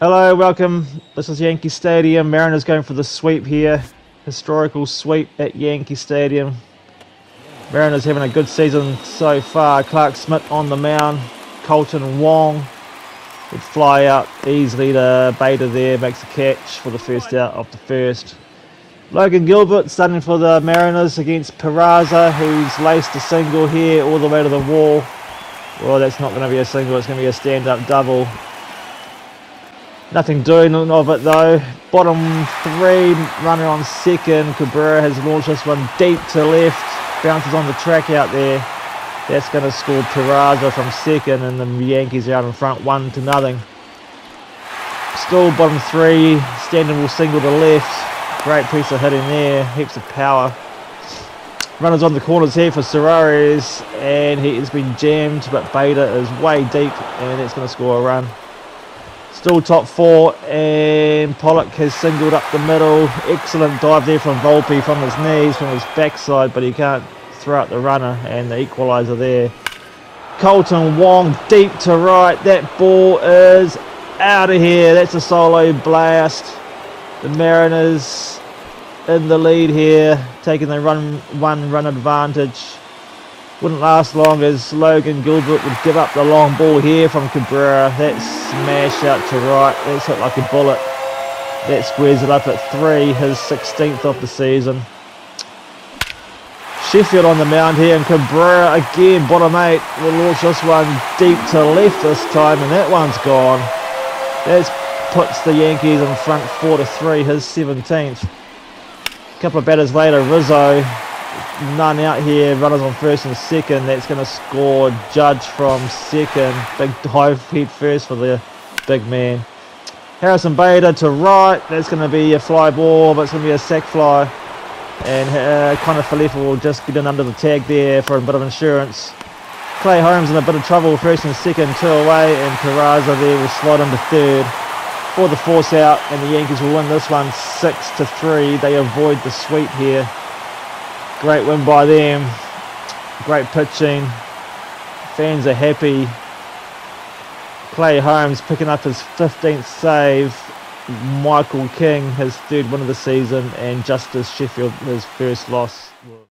Hello, welcome. This is Yankee Stadium. Mariners going for the sweep here. Historical sweep at Yankee Stadium. Mariners having a good season so far. Clarke Schmidt on the mound. Kolten Wong would fly out easily to Bader there. Makes a catch for the first out of the first. Logan Gilbert starting for the Mariners against Peraza, who's laced a single here all the way to the wall. Well, that's not going to be a single, it's going to be a stand-up double. Nothing doing of it though. Bottom three, runner on second. Cabrera has launched this one deep to left. Bounces on the track out there. That's going to score Peraza from second, and the Yankees are out in front, one to nothing. Still bottom three. Stanton will single to left. Great piece of hitting there. Heaps of power. Runners on the corners here for Suarez, and he has been jammed, but Bader is way deep, and it's going to score a run. Still top four, and Pollock has singled up the middle. Excellent dive there from Volpe from his knees, from his backside, but he can't throw out the runner, and the equaliser there. Kolten Wong deep to right. That ball is out of here. That's a solo blast. The Mariners in the lead here, taking the run one run advantage wouldn't last long as Logan Gilbert would give up the long ball here from Cabrera. That smash out to right. That's hit like a bullet. That squares it up at three, his 16th of the season. Sheffield on the mound here and Cabrera again, bottom eight, will launch this one deep to left this time and that one's gone. That puts the Yankees in front four to three, his 17th. A couple of batters later, Rizzo none out here. Runners on first and second. That's going to score Judge from second. Big dive feet first for the big man. Harrison Bader to right. That's going to be a fly ball, but it's going to be a sac fly. And uh, Kiner-Falefa will just get in under the tag there for a bit of insurance. Clay Holmes in a bit of trouble, first and second, two away, and Peraza there will slide into third for the force out, and the Yankees will win this one six to three. They avoid the sweep here. Great win by them. Great pitching. Fans are happy. Clay Holmes picking up his 15th save. Michael King his third win of the season and Justus Sheffield his first loss.